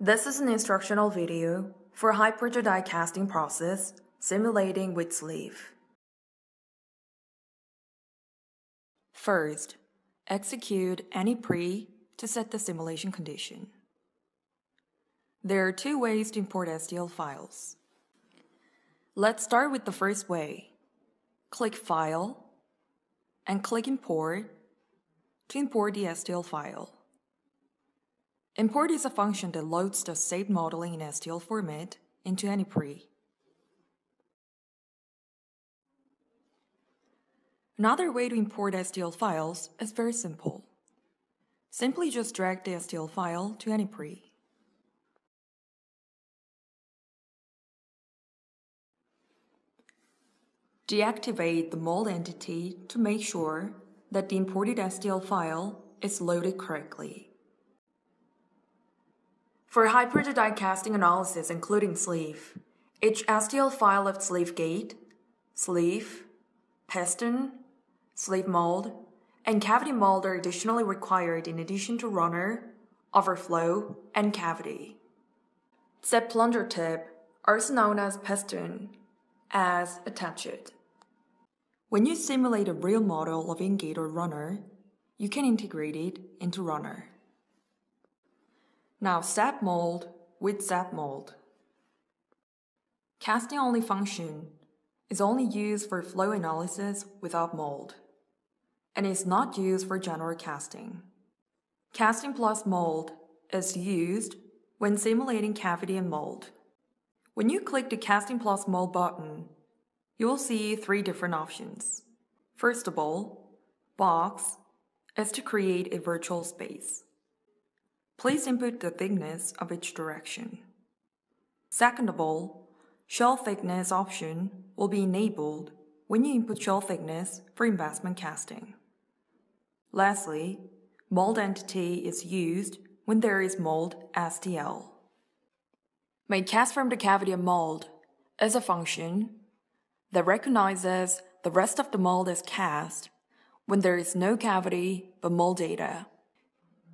This is an instructional video for high-pressure die casting process simulating with sleeve. First, execute anyPRE to set the simulation condition. There are two ways to import STL files. Let's start with the first way. Click File and click Import to import the STL file. Import is a function that loads the saved modeling in STL format into anyPRE. Another way to import STL files is very simple. Simply just drag the STL file to anyPRE. Deactivate the mold entity to make sure that the imported STL file is loaded correctly. For high-pressure casting analysis including sleeve, each STL file of sleeve gate, sleeve, piston, sleeve mold, and cavity mold are additionally required in addition to runner, overflow, and cavity. Set plunger tip, also known as piston, as attached. When you simulate a real model of ingate or runner, you can integrate it into runner. Now SAP mold with SAP mold. Casting only function is only used for flow analysis without mold, and is not used for general casting. Casting plus mold is used when simulating cavity and mold. When you click the Casting plus mold button, you will see three different options. First of all, box is to create a virtual space. Please input the thickness of each direction. Second of all, shell thickness option will be enabled when you input shell thickness for investment casting. Lastly, mold entity is used when there is mold STL. Make cast from the cavity of mold is a function that recognizes the rest of the mold as cast when there is no cavity but mold data.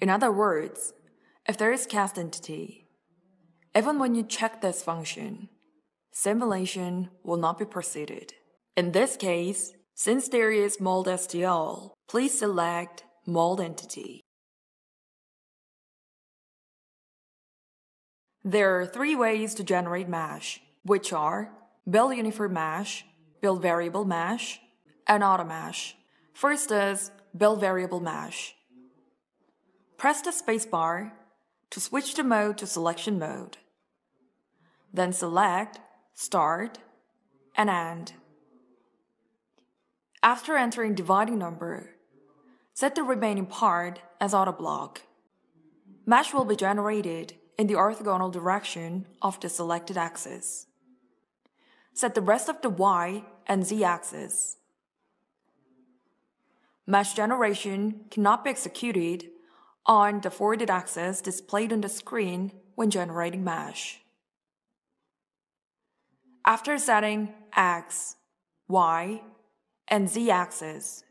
In other words, if there is cast entity, even when you check this function, simulation will not be proceeded. In this case, since there is mold STL, please select mold entity. There are three ways to generate mesh, which are build uniform mesh, build variable mesh, and auto mesh. First is build variable mesh. Press the spacebar to switch the mode to selection mode. Then select Start and End. After entering dividing number, set the remaining part as auto block. Mesh will be generated in the orthogonal direction of the selected axis. Set the rest of the y and z axis. Mesh generation cannot be executed on the forwarded axis displayed on the screen when generating mesh. After setting X, Y, and Z axes,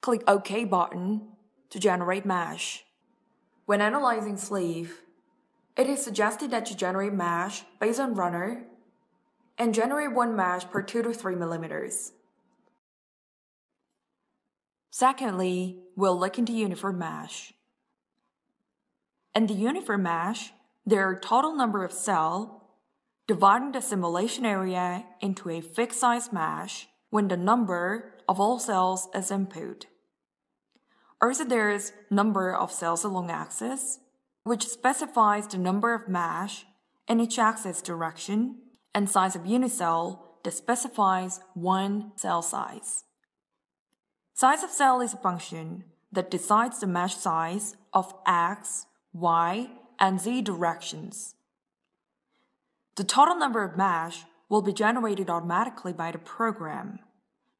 click OK button to generate mesh. When analyzing sleeve, it is suggested that you generate mesh based on runner and generate one mesh per 2 to 3 millimeters. Secondly, we'll look into uniform mesh. In the uniform mesh, there are total number of cells, dividing the simulation area into a fixed size mesh when the number of all cells is input. Also there is number of cells along axis, which specifies the number of mesh in each axis direction, and size of unicell that specifies one cell size. Size of cell is a function that decides the mesh size of x, y, and z directions. The total number of mesh will be generated automatically by the program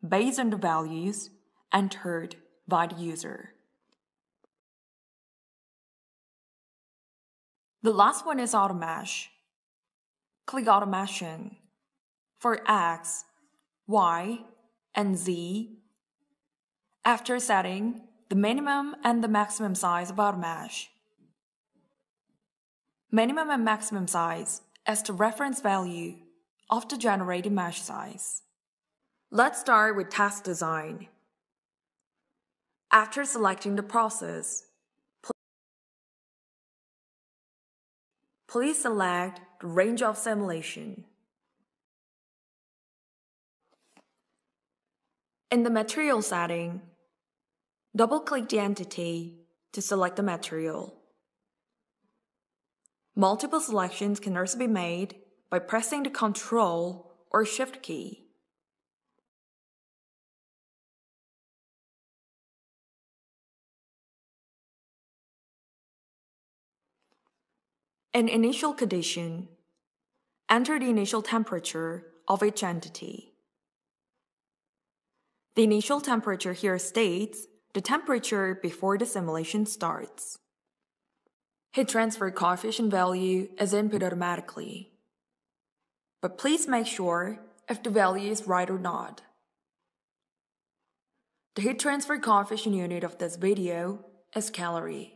based on the values entered by the user. The last one is AutoMesh. Click Automation. For X, Y, and Z after setting the minimum and the maximum size of our mesh. minimum and maximum size as the reference value of the generated mesh size. Let's start with task design. After selecting the process, please select the range of simulation. In the material setting, double-click the entity to select the material. Multiple selections can also be made by pressing the Ctrl or Shift key. In initial condition, enter the initial temperature of each entity. The initial temperature here states the temperature before the simulation starts. Heat transfer coefficient value is input automatically. But please make sure if the value is right or not. The heat transfer coefficient unit of this video is calorie.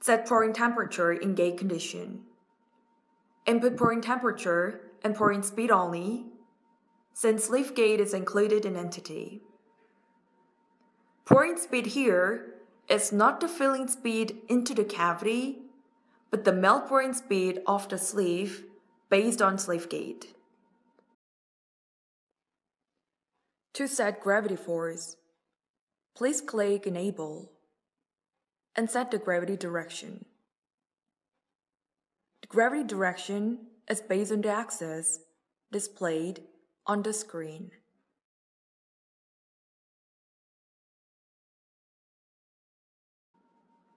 Set pouring temperature in gate condition. Input pouring temperature and pouring speed only, since sleeve gate is included in entity. Pouring speed here is not the filling speed into the cavity, but the melt pouring speed of the sleeve based on sleeve gate. To set gravity force, please click Enable and set the gravity direction. Gravity direction is based on the axis displayed on the screen.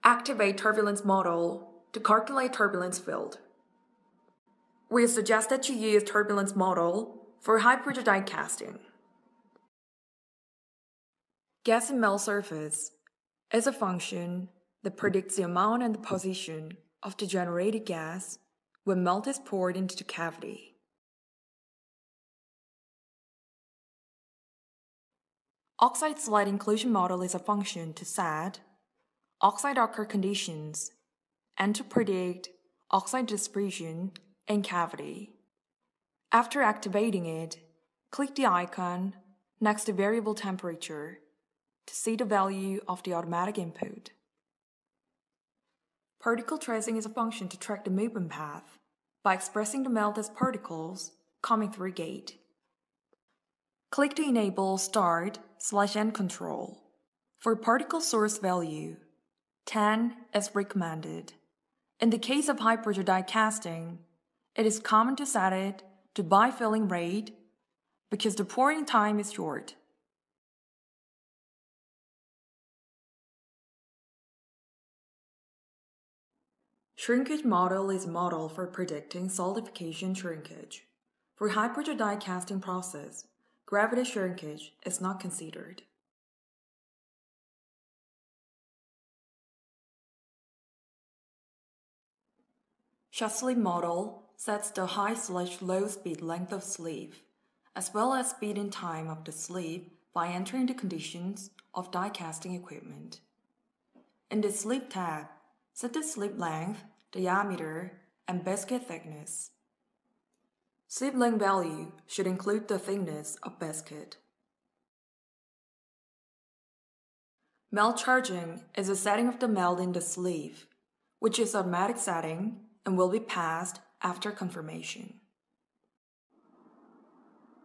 Activate turbulence model to calculate turbulence field. We suggest that you use turbulence model for high pressure die casting. Gas and melt surface is a function that predicts the amount and the position of the generated gas when melt is poured into the cavity. Oxide slide inclusion model is a function to set oxide occur conditions and to predict oxide dispersion in cavity. After activating it, click the icon next to variable temperature to see the value of the automatic input. Particle tracing is a function to track the movement path by expressing the melt as particles coming through a gate. Click to enable Start slash End Control. For particle source value, 10 is recommended. In the case of high pressure die casting, it is common to set it to by filling rate because the pouring time is short. Shrinkage model is a model for predicting solidification shrinkage. For pressure die casting process, gravity shrinkage is not considered. Chasselet model sets the high slash low speed length of sleeve, as well as speed and time of the sleeve by entering the conditions of die casting equipment. In the sleeve tab, set the sleeve length diameter, and biscuit thickness. Length value should include the thickness of biscuit. Melt charging is a setting of the melt in the sleeve, which is automatic setting and will be passed after confirmation.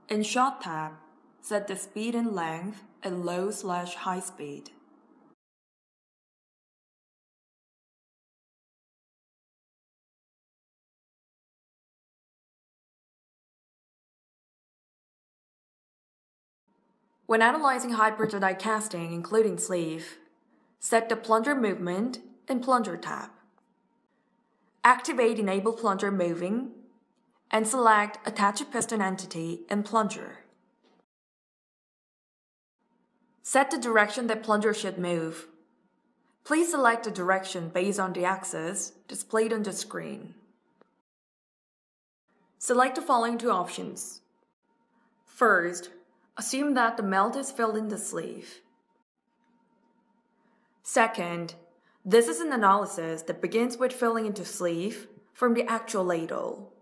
In Shot tab, set the speed and length at low slash high speed. When analyzing high pressure die casting, including sleeve, set the plunger movement in plunger tab. Activate enable plunger moving and select attach a piston entity in plunger. Set the direction that plunger should move. Please select the direction based on the axis displayed on the screen. Select the following two options. First, assume that the melt is filled in the sleeve. Second, this is an analysis that begins with filling into sleeve from the actual ladle.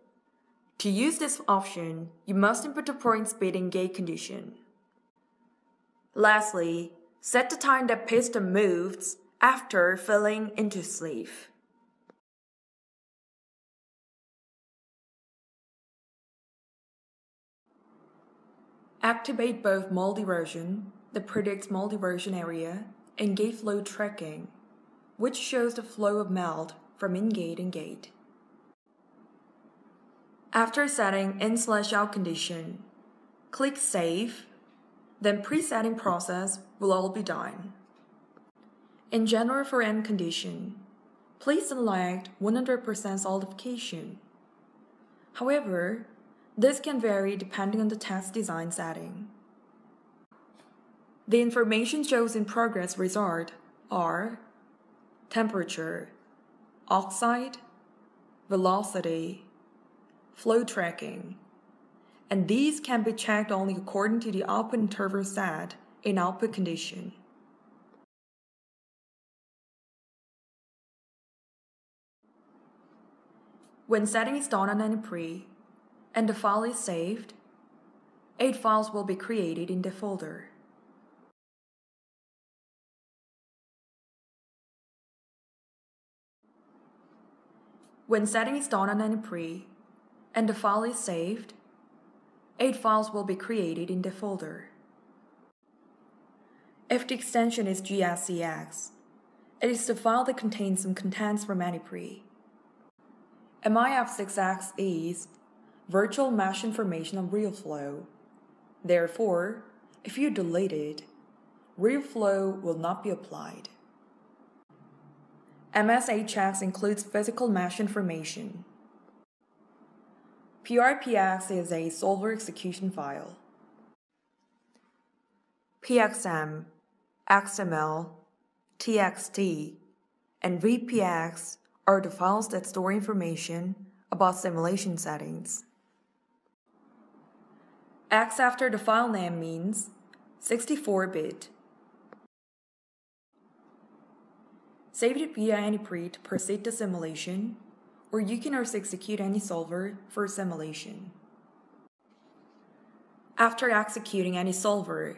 To use this option, you must input the pouring speed and gate condition. Lastly, set the time that piston moves after filling into sleeve. Activate both mold erosion, that predicts mold erosion area, and gate flow tracking, which shows the flow of melt from in-gate and gate. After setting in slash out condition, click Save, then presetting process will all be done. In general for end condition, please select 100% solidification. However, this can vary depending on the test design setting. The information shows in progress result are temperature, oxide, velocity, flow tracking, and these can be checked only according to the output interval set in output condition. When setting is done on anyPRE, and the file is saved, eight files will be created in the folder. When setting is done on anyPRE, and the file is saved, eight files will be created in the folder. If the extension is GSCX, it is the file that contains some contents from AnyPre. MIF6X is virtual mesh information on RealFlow. Therefore, if you delete it, RealFlow will not be applied. MSHX includes physical mesh information. PRPX is a solver execution file. PXM, XML, TXT, and VPX are the files that store information about simulation settings. X after the file name means 64-bit. Save it via AnyPre to proceed to simulation, or you can also execute anySOLVER for simulation. After executing anySOLVER,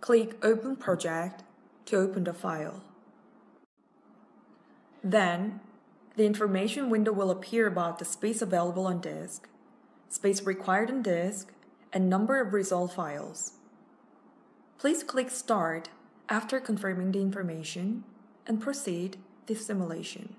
click Open Project to open the file. Then, the information window will appear about the space available on disk, space required on disk, and number of result files. Please click Start after confirming the information and proceed the simulation.